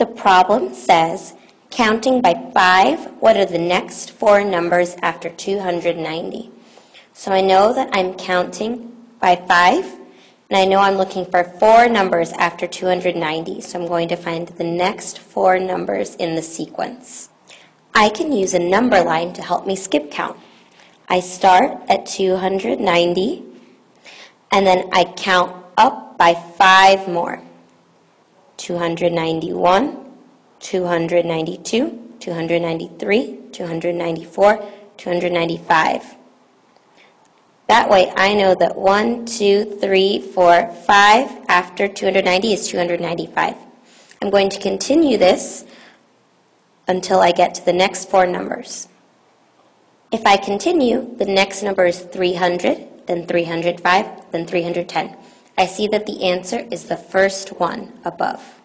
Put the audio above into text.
The problem says, counting by 5, what are the next four numbers after 290? So I know that I'm counting by 5, and I know I'm looking for four numbers after 290, so I'm going to find the next four numbers in the sequence. I can use a number line to help me skip count. I start at 290, and then I count up by five more. 291, 292, 293, 294, 295. That way I know that 1, 2, 3, 4, 5 after 290 is 295. I'm going to continue this until I get to the next four numbers. If I continue, the next number is 300, then 305, then 310. I see that the answer is the first one above.